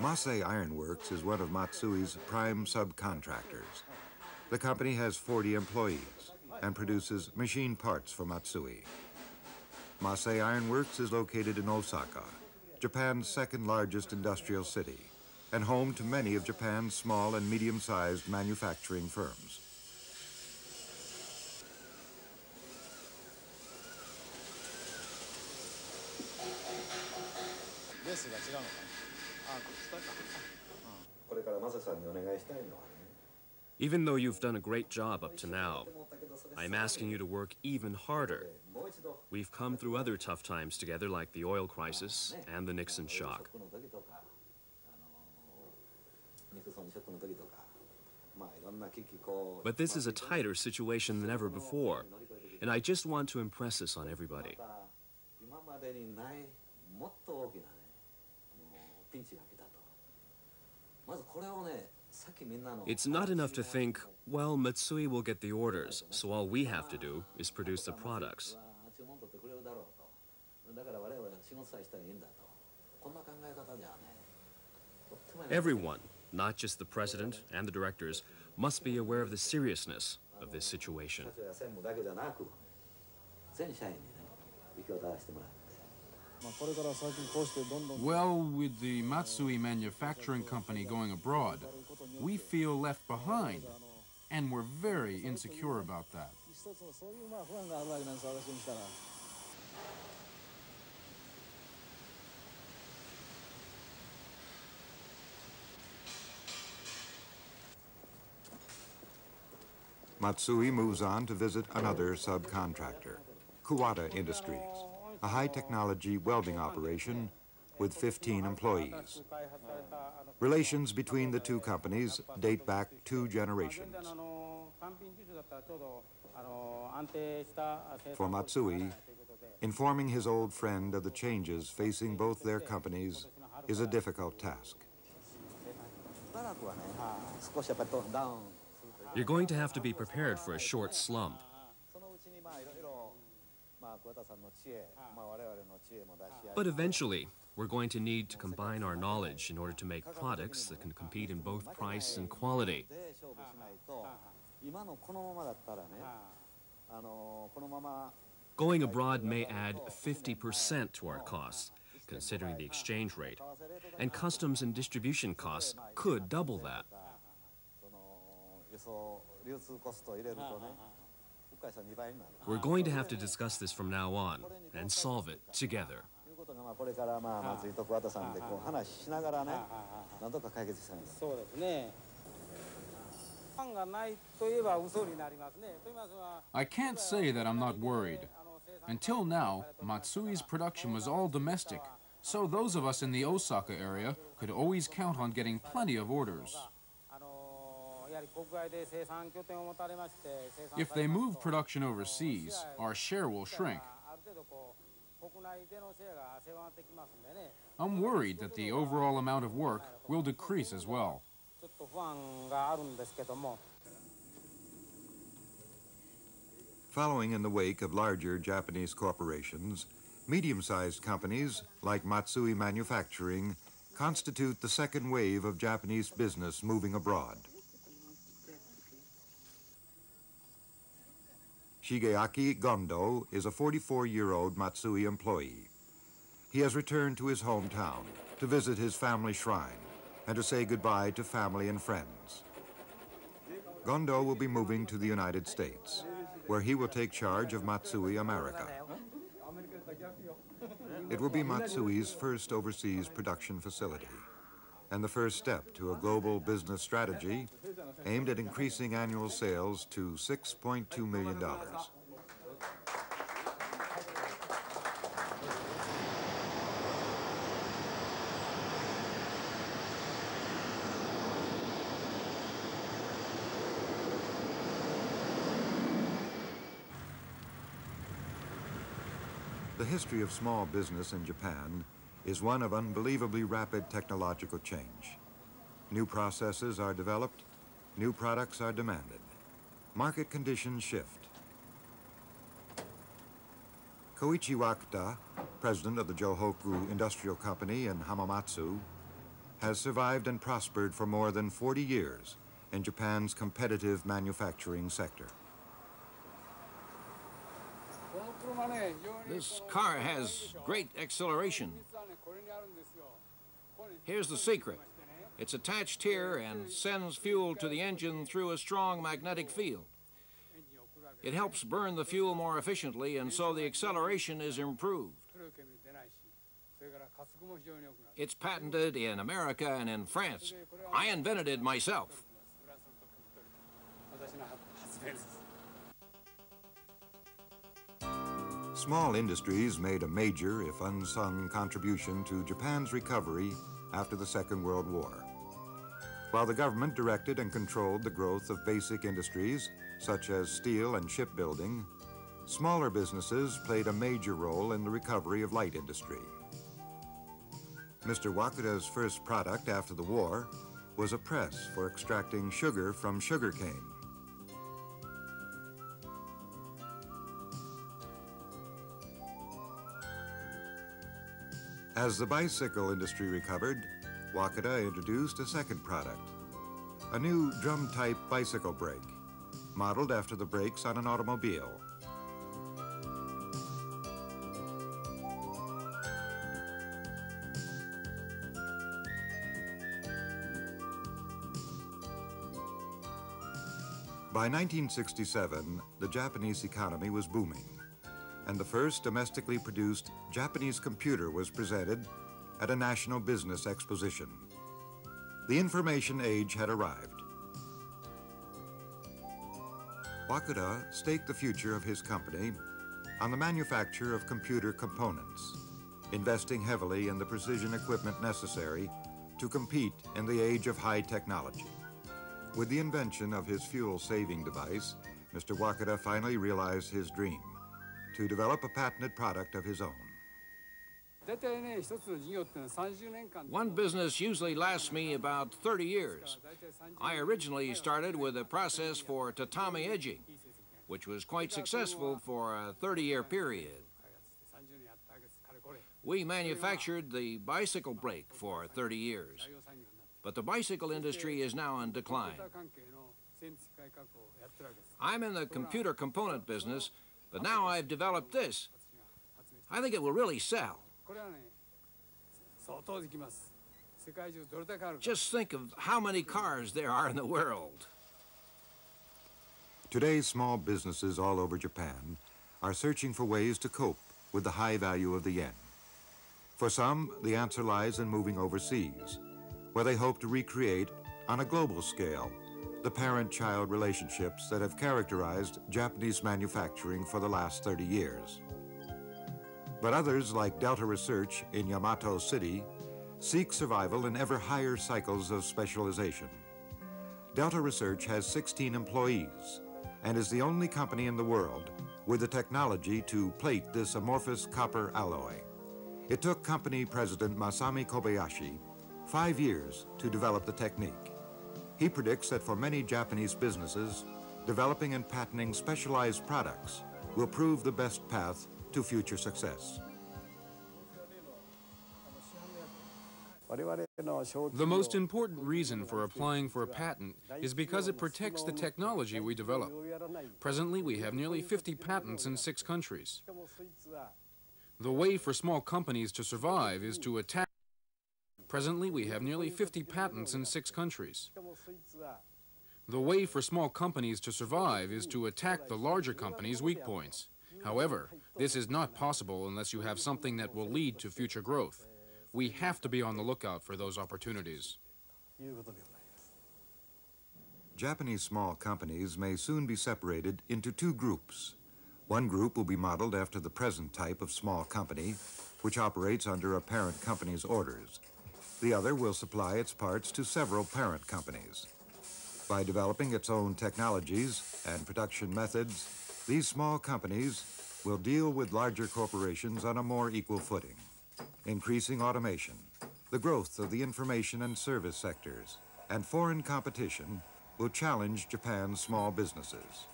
Masei Ironworks is one of Matsui's prime subcontractors. The company has 40 employees and produces machine parts for Matsui. Masei Ironworks is located in Osaka, Japan's second largest industrial city, and home to many of Japan's small and medium-sized manufacturing firms. Even though you've done a great job up to now, I'm asking you to work even harder. We've come through other tough times together, like the oil crisis and the Nixon shock. But this is a tighter situation than ever before, and I just want to impress this on everybody. It's not enough to think, well, Matsui will get the orders, so all we have to do is produce the products. Everyone, not just the president and the directors, must be aware of the seriousness of this situation. Well, with the Matsui Manufacturing Company going abroad, we feel left behind, and we're very insecure about that. Matsui moves on to visit another subcontractor, Kuwata Industries, a high-technology welding operation with 15 employees. Relations between the two companies date back two generations. For Matsui, informing his old friend of the changes facing both their companies is a difficult task. You're going to have to be prepared for a short slump. But eventually, we're going to need to combine our knowledge in order to make products that can compete in both price and quality. Going abroad may add 50% to our costs, considering the exchange rate, and customs and distribution costs could double that. We're going to have to discuss this from now on and solve it together. I can't say that I'm not worried. Until now, Matsui's production was all domestic, so those of us in the Osaka area could always count on getting plenty of orders. If they move production overseas, our share will shrink. I'm worried that the overall amount of work will decrease as well. Following in the wake of larger Japanese corporations, medium-sized companies like Matsui Manufacturing constitute the second wave of Japanese business moving abroad. Shigeaki Gondo is a 44-year-old Matsui employee. He has returned to his hometown to visit his family shrine and to say goodbye to family and friends. Gondo will be moving to the United States, where he will take charge of Matsui America. It will be Matsui's first overseas production facility and the first step to a global business strategy aimed at increasing annual sales to $6.2 million. The history of small business in Japan is one of unbelievably rapid technological change. New processes are developed, new products are demanded. Market conditions shift. Koichi Wakuta, president of the Johoku Industrial Company in Hamamatsu, has survived and prospered for more than 40 years in Japan's competitive manufacturing sector. This car has great acceleration. Here's the secret. It's attached here and sends fuel to the engine through a strong magnetic field. It helps burn the fuel more efficiently and so the acceleration is improved. It's patented in America and in France. I invented it myself. Small industries made a major, if unsung, contribution to Japan's recovery after the Second World War. While the government directed and controlled the growth of basic industries, such as steel and shipbuilding, smaller businesses played a major role in the recovery of light industry. Mr. Wakura's first product after the war was a press for extracting sugar from sugarcane. As the bicycle industry recovered, Wakura introduced a second product, a new drum-type bicycle brake, modeled after the brakes on an automobile. By 1967, the Japanese economy was booming, and the first domestically produced Japanese computer was presented at a national business exposition. The information age had arrived. Wakura staked the future of his company on the manufacture of computer components, investing heavily in the precision equipment necessary to compete in the age of high technology. With the invention of his fuel-saving device, Mr. Wakura finally realized his dream, to develop a patented product of his own. One business usually lasts me about 30 years. I originally started with a process for tatami edging, which was quite successful for a 30-year period. We manufactured the bicycle brake for 30 years. But the bicycle industry is now in decline. I'm in the computer component business, but now I've developed this. I think it will really sell. Just think of how many cars there are in the world. Today, small businesses all over Japan are searching for ways to cope with the high value of the yen. For some, the answer lies in moving overseas where they hope to recreate, on a global scale, the parent-child relationships that have characterized Japanese manufacturing for the last 30 years. But others, like Delta Research in Yamato City, seek survival in ever higher cycles of specialization. Delta Research has 16 employees and is the only company in the world with the technology to plate this amorphous copper alloy. It took company president Masami Kobayashi five years to develop the technique. He predicts that for many Japanese businesses, developing and patenting specialized products will prove the best path to future success. The most important reason for applying for a patent is because it protects the technology we develop. Presently, we have nearly 50 patents in six countries. The way for small companies to survive is to attack Presently, we have nearly 50 patents in six countries. The way for small companies to survive is to attack the larger companies' weak points. However, this is not possible unless you have something that will lead to future growth. We have to be on the lookout for those opportunities. Japanese small companies may soon be separated into two groups. One group will be modeled after the present type of small company, which operates under a parent company's orders. The other will supply its parts to several parent companies. By developing its own technologies and production methods, these small companies will deal with larger corporations on a more equal footing. Increasing automation, the growth of the information and service sectors, and foreign competition will challenge Japan's small businesses.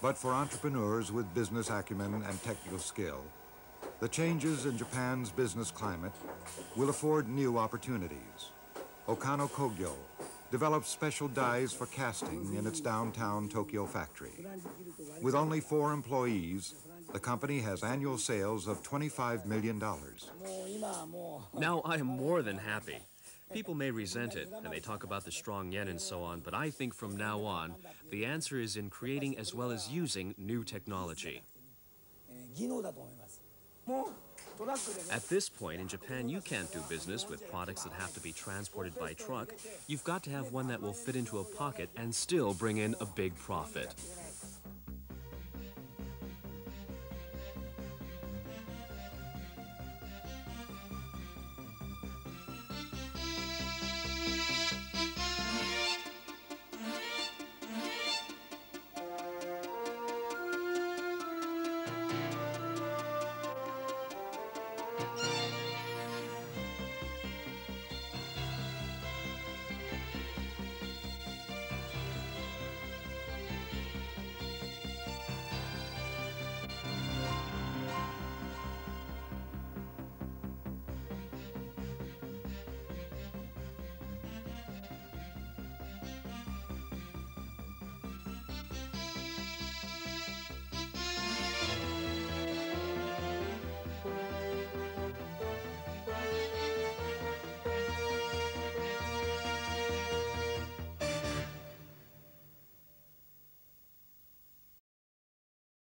But for entrepreneurs with business acumen and technical skill, the changes in Japan's business climate will afford new opportunities. Okano Kogyo develops special dies for casting in its downtown Tokyo factory. With only four employees, the company has annual sales of $25 million. Now I am more than happy. People may resent it, and they talk about the strong yen and so on, but I think from now on, the answer is in creating as well as using new technology. At this point in Japan, you can't do business with products that have to be transported by truck. You've got to have one that will fit into a pocket and still bring in a big profit.